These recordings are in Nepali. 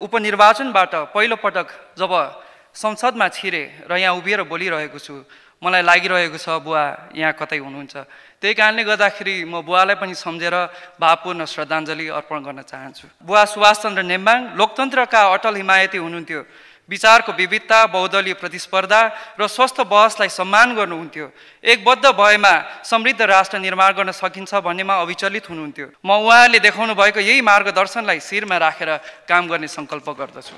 उपनिर्वाचनबाट पहिलोपटक जब संसदमा छिरे र यहाँ उभिएर बोलिरहेको छु मलाई लागिरहेको छ बुवा यहाँ कतै हुनुहुन्छ? त्यही कारणले गर्दाखेरि म बुवालाई पनि सम्झेर भावपूर्ण श्रद्धाञ्जली अर्पण गर्न चाहन्छु। बुवा सुभाषचन्द्र नेम्बाङ लोकतन्त्रका अटल हिमायती हुनुहुन्थ्यो। विचारको विविधता बहुदलीय प्रतिस्पर्धा र स्वस्थ बहसलाई सम्मान गर्नुहुन्थ्यो। एकबद्ध भएमा समृद्ध राष्ट्र निर्माण गर्न सकिन्छ भन्नेमा अविचलित हुनुहुन्थ्यो। म उहाँहरूले देखाउनु भएको यही मार्गदर्शनलाई शिरमा राखेर काम गर्ने सङ्कल्प गर्दछु।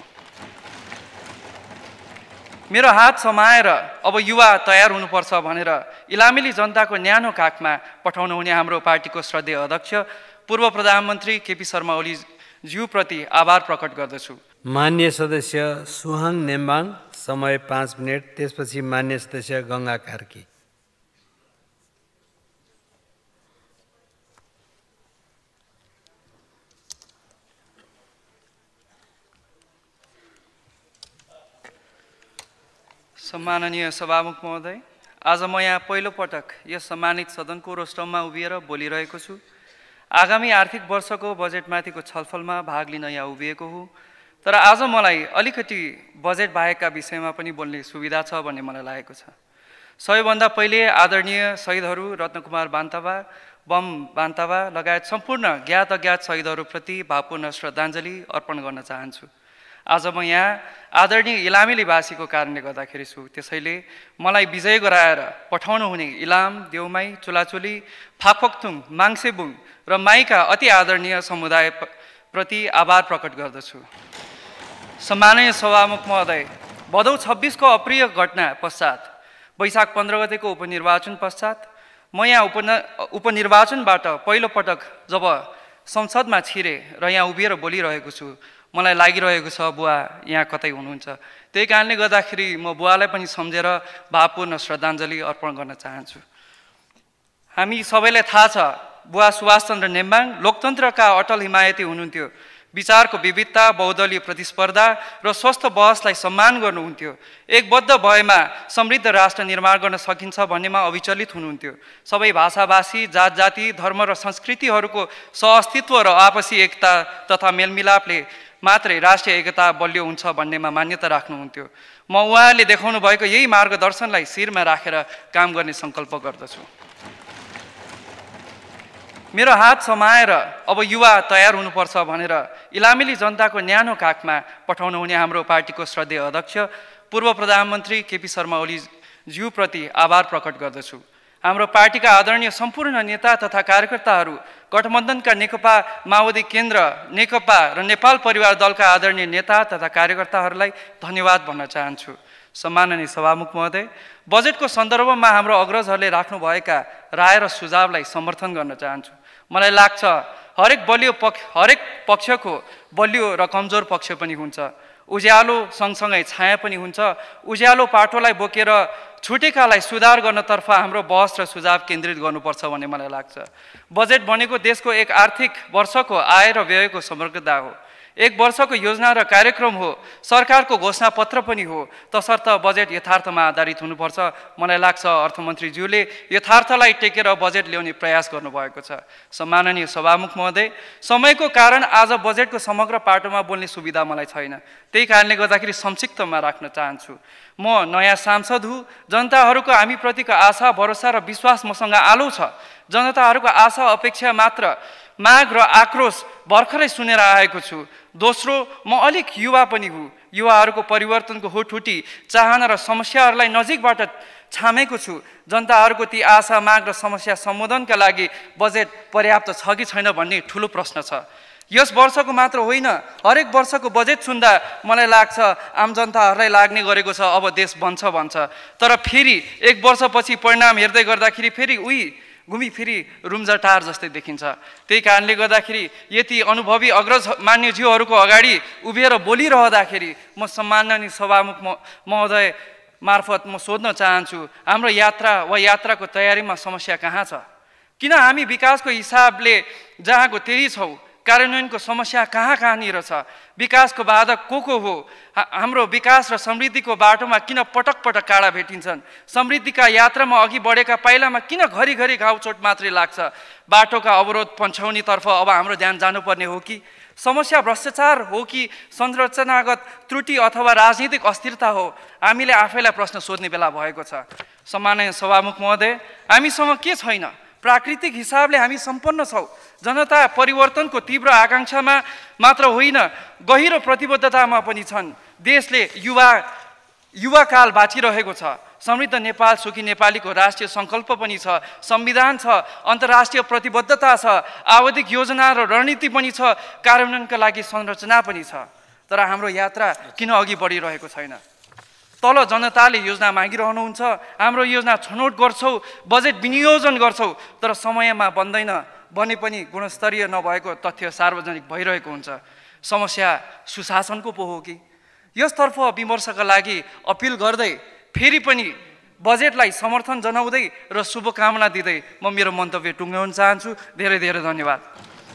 मेरो हात समाएर अब युवा तयार हुनुपर्छ भनेर इलामेली जनताको न्यानो काखमा पठाउनु हुने हाम्रो पार्टीको श्रद्धेय अध्यक्ष पूर्व प्रधानमन्त्री केपी शर्मा ओली ज्यूप्रति आभार प्रकट गर्दछु। मान्य सदस्य सुहाङ नेम्बाङ समय पाँच मिनट त्यसपछि मान्य सदस्य गङ्गा कार्की। सम्माननीय सभामुख महोदय आज म यहाँ पहिलोपटक यस सम्मानित सदनको रोस्टममा उभिएर बोलिरहेको छु। आगामी आर्थिक वर्षको बजेटमाथिको छलफलमा भाग लिन यहाँ उभिएको हुँ। तर आज मलाई अलिकति बजेट बाहेकका विषयमा पनि बोल्ने सुविधा छ भन्ने मलाई लागेको छ। सबैभन्दा पहिले आदरणीय शहीदहरू रत्नकुमार बान्तवा बम बान्तवा लगायत सम्पूर्ण ज्ञात अज्ञात शहीदहरूप्रति भावपूर्ण श्रद्धाञ्जली अर्पण गर्न चाहन्छु। आज म यहाँ आदरणीय इलामेलीवासीको कारणले गर्दाखेरि छु। त्यसैले मलाई विजय गराएर पठाउनु हुने इलाम देउमाई चुलाचुली फाकफक्थुङ माङ्सेबुङ र माईका अति आदरणीय समुदाय प्रति आभार प्रकट गर्दछु। सम्माननीय सभामुख महोदय भदौ छब्बिसको अप्रिय घटना पश्चात वैशाख पन्ध्र गतेको उपनिर्वाचन पश्चात म यहाँ उपन उपनिर्वाचनबाट पहिलोपटक जब संसदमा छिरे र यहाँ उभिएर बोलिरहेको छु मलाई लागिरहेको छ बुवा यहाँ कतै हुनुहुन्छ। त्यही कारणले गर्दाखेरि म बुवालाई पनि सम्झेर भावपूर्ण श्रद्धाञ्जली अर्पण गर्न चाहन्छु। हामी सबैलाई थाहा छ बुवा सुभाषचन्द्र नेम्बाङ लोकतन्त्रका अटल हिमायती हुनुहुन्थ्यो। विचारको विविधता बहुदलीय प्रतिस्पर्धा र स्वस्थ बहसलाई सम्मान गर्नुहुन्थ्यो। एकबद्ध भएमा समृद्ध राष्ट्र निर्माण गर्न सकिन्छ भन्नेमा अविचलित हुनुहुन्थ्यो। सबै भाषाभाषी जात जाति धर्म र संस्कृतिहरूको सहअस्तित्व र आपसी एकता तथा मेलमिलापले मात्रै राष्ट्रिय एकता बलियो हुन्छ भन्नेमा मान्यता राख्नुहुन्थ्यो। म उहाँहरूले देखाउनु भएको यही मार्गदर्शनलाई शिरमा राखेर काम गर्ने सङ्कल्प गर्दछु। मेरो हात समाएर अब युवा तयार हुनुपर्छ भनेर इलामेली जनताको न्यानो काखमा पठाउनु हुने हाम्रो पार्टीको श्रद्धेय अध्यक्ष पूर्व प्रधानमन्त्री केपी शर्मा ओली ज्यूप्रति आभार प्रकट गर्दछु। हाम्रो पार्टीका आदरणीय सम्पूर्ण नेता तथा कार्यकर्ताहरू गठबन्धनका नेकपा माओवादी केन्द्र नेकपा र नेपाल परिवार दलका आदरणीय नेता तथा कार्यकर्ताहरूलाई धन्यवाद भन्न चाहन्छु। सम्माननीय सभामुख महोदय बजेटको सन्दर्भमा हाम्रो अग्रजहरूले राख्नुभएका राय र सुझावलाई समर्थन गर्न चाहन्छु। मलाई लाग्छ हरेक बलियो पक्ष हरेक पक्षको बलियो र कमजोर पक्ष पनि हुन्छ। उज्यालो सँगसँगै छाया पनि हुन्छ। उज्यालो पाटोलाई बोकेर छुटेकालाई सुधार गर्नतर्फ हाम्रो बहस र सुझाव केन्द्रित गर्नुपर्छ भन्ने मलाई लाग्छ। बजेट भनेको देशको एक आर्थिक वर्षको आय र व्ययको समग्रता हो। एक वर्षको योजना र कार्यक्रम हो। सरकारको घोषणापत्र पनि हो। तसर्थ बजेट यथार्थमा आधारित हुनुपर्छ। मलाई लाग्छ अर्थमन्त्रीज्यूले यथार्थलाई टेकेर बजेट ल्याउने प्रयास गर्नुभएको छ। सम्माननीय सभामुख महोदय समयको कारण आज बजेटको समग्र पाटोमा बोल्ने सुविधा मलाई छैन। त्यही कारणले गर्दाखेरि संक्षिप्तमा राख्न चाहन्छु। म नयाँ सांसद हुँ। जनताहरूको हामीप्रतिको आशा भरोसा र विश्वास मसँग आलो छ। जनताहरूको आशा अपेक्षा मात्र माग र आक्रोश भर्खरै सुनेर आएको छु। दोस्रो म अलिक युवा पनि हुँ। युवाहरूको परिवर्तनको हुटहुटी चाहना र समस्याहरूलाई नजिकबाट छामेको छु। जनताहरूको ती आशा माग र समस्या सम्बोधनका लागि बजेट पर्याप्त छ कि छैन भन्ने ठुलो प्रश्न छ। यस वर्षको मात्र होइन हरेक वर्षको बजेट सुन्दा मलाई लाग्छ आम जनताहरूलाई लाग्ने गरेको छ अब देश बन्छ भन्छ। तर फेरि एक वर्षपछि परिणाम हेर्दै गर्दाखेरि फेरि उही घुमिफिरी रुम्जाटार जस्तै देखिन्छ। त्यही कारणले गर्दाखेरि यति अनुभवी अग्रज मान्यज्यूहरूको अगाडि उभिएर बोलिरहँदाखेरि म सम्माननीय सभामुख महोदय मार्फत म सोध्न चाहन्छु हाम्रो यात्रा वा यात्राको तयारीमा समस्या कहाँ छ? किन हामी विकासको हिसाबले जहाँको त्यही छौँ? कार्यान्वयनको समस्या कहाँ कहाँनिर छ? विकासको बाधक को को हो? हाम्रो विकास र समृद्धिको बाटोमा किन पटक पटक काँडा भेटिन्छन्? समृद्धिका यात्रामा अघि बढेका पाइलामा किन घरिघरि घाउचोट मात्रै लाग्छ? बाटोका अवरोध पन्छाउनेतर्फ अब हाम्रो ध्यान जानुपर्ने हो कि? समस्या भ्रष्टाचार हो कि संरचनागत त्रुटि अथवा राजनीतिक अस्थिरता हो? हामीले आफैलाई प्रश्न सोध्ने बेला भएको छ। सम्माननीय सभामुख महोदय हामीसँग के छैन? प्राकृतिक हिसाबले हामी सम्पन्न छौँ। जनता परिवर्तनको तीव्र आकाङ्क्षामा मात्र होइन गहिरो प्रतिबद्धतामा पनि छन्। देशले युवा युवाकाल बाँचिरहेको छ। समृद्ध नेपाल सुखी नेपालीको राष्ट्रिय सङ्कल्प पनि छ। संविधान छ अन्तर्राष्ट्रिय प्रतिबद्धता छ आवधिक योजना र रणनीति पनि छ कार्यान्वयनका लागि संरचना पनि छ। तर हाम्रो यात्रा किन अघि बढिरहेको छैन? तल जनताले योजना मागिरहनुहुन्छ हाम्रो योजना छनौट गर्छौँ बजेट विनियोजन गर्छौँ तर समयमा बन्दैन भने पनि गुणस्तरीय नभएको तथ्य सार्वजनिक भइरहेको हुन्छ। समस्या सुशासनको पो हो कि? यसतर्फ विमर्शका लागि अपिल गर्दै फेरि पनि बजेटलाई समर्थन जनाउँदै र शुभकामना दिँदै म मेरो मन्तव्य टुङ्ग्याउन चाहन्छु। धेरै धेरै धन्यवाद।